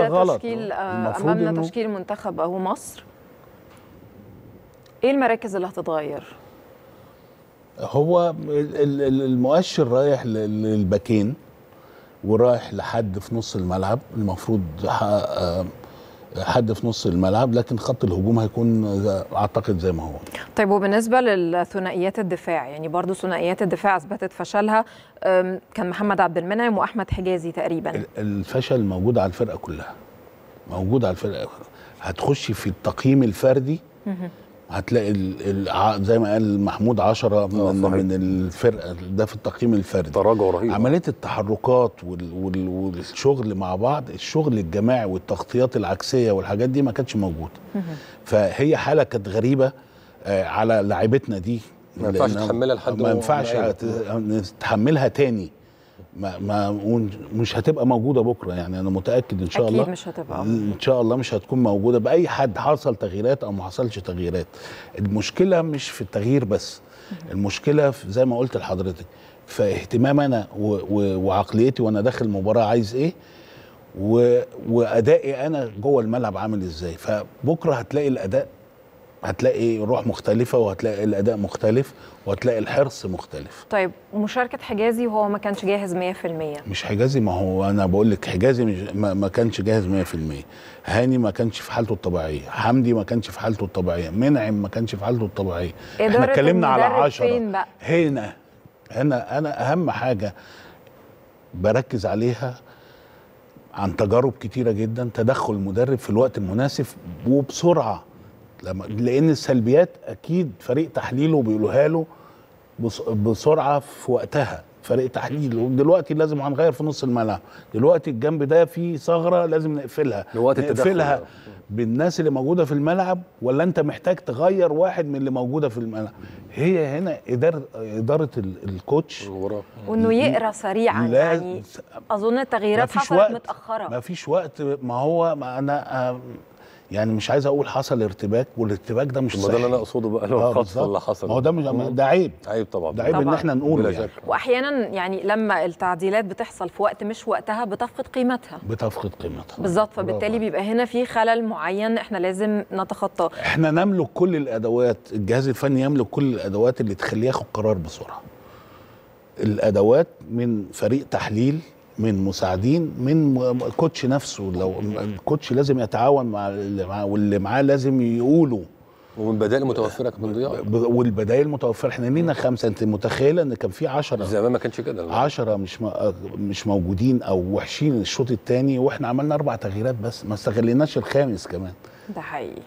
غلط. تشكيل آه، أمامنا إنه- تشكيل منتخب أهو مصر. إيه المراكز اللي هتتغير؟ هو ال- ال- ال- المؤشر رايح لل- للباكين ورايح لحد في نص الملعب. المفروض آه، حد في نص الملعب لكن خط الهجوم هيكون أعتقد زي ما هو. طيب وبالنسبة للثنائيات الدفاع يعني برضو ثنائيات الدفاع أثبتت فشلها كان محمد عبد المنعم وأحمد حجازي تقريبا. ال- الفشل موجود على الفرقة كلها. موجود على الفرقة هتخشي في التقييم الفردي هتلاقي زي ما قال محمود عشرة من, صحيح. من الفرقه ده في التقييم الفردي. تراجع رهيب. عملية التحركات وال وال والشغل مع بعض الشغل الجماعي والتغطيات العكسية والحاجات دي ما كانتش موجودة. فهي حالة كانت غريبة آه، على لاعبتنا دي. ما ينفعش تحملها لحد ما ينفعش لاعب. ت- نتحملها تاني. ما ما مش هتبقى موجودة بكرة يعني أنا متأكد إن شاء أكيد الله مش هتبقى. إن شاء الله مش هتكون موجودة بأي حد حصل تغييرات أو ما حصلش تغييرات المشكلة مش في التغيير بس المشكلة في زي ما قلت لحضرتك في اهتمام أنا وعقليتي وأنا داخل المباراة عايز إيه. وأدائي أنا جوه الملعب عامل إزاي فبكرة هتلاقي الأداء هتلاقي روح مختلفة وهتلاقي الأداء مختلف وهتلاقي الحرص مختلف. طيب مشاركة حجازي وهو ما كانش جاهز 100% مش حجازي ما هو أنا بقول لك حجازي مش ما, ما كانش جاهز 100% هاني ما كانش في حالته الطبيعية. حمدي ما كانش في حالته الطبيعية. منعم ما كانش في حالته الطبيعية. إحنا اتكلمنا على المدرب عشرة. فين بقى؟ هنا. هنا. أنا أهم حاجة بركز عليها عن تجارب كتيرة جدا تدخل المدرب في الوقت المناسب وبسرعة. لما لأن السلبيات أكيد فريق تحليله بيقولوها له بس- بسرعة في وقتها فريق تحليل. ودلوقتي لازم هنغير في نص الملعب. دلوقتي الجنب ده فيه ثغرة لازم نقفلها. وقت التدخل نقفلها. بالناس اللي موجودة في الملعب ولا أنت محتاج تغير واحد من اللي موجودة في الملعب؟ هي هنا اداره إدارة ال- الكوتش. وإنه يقرأ سريعا يعني أظن التغييرات مفيش حصلت. متأخرة. ما فيش وقت. ما هو ما أنا آه، يعني مش عايز أقول حصل ارتباك والارتباك ده مش طب ما صحي ده اللي أنا أقصده بقى اللي هو آه، الخطف بالظبط. اللي حصل. ما هو ده مش ده عيب. عيب طبعا. ده عيب إن طبعاً. إحنا نقوله بلا يعني. واحيانا يعني لما التعديلات بتحصل في وقت مش وقتها بتفقد قيمتها. بتفقد قيمتها. بالظبط فبالتالي. بيبقى هنا في خلل معين إحنا لازم نتخطاه. إحنا نملك كل الأدوات الجهاز الفني يملك كل الأدوات اللي تخليه ياخد قرار بسرعة. الأدوات من فريق تحليل من مساعدين من م- كوتش نفسه. لو الكوتش لازم يتعاون مع اللي معاه واللي معاه لازم يقولوا ومن بدائل متوفره كانت من ضياع والبدائل متوفره إحنا لينا خمسة. انت متخيلة ان كان في 10 زمان ما كانش كده. عشرة مش م- مش موجودين أو وحشين الشوط الثاني وإحنا عملنا أربع تغييرات بس ما استغليناش الخامس كمان. ده حقيقي.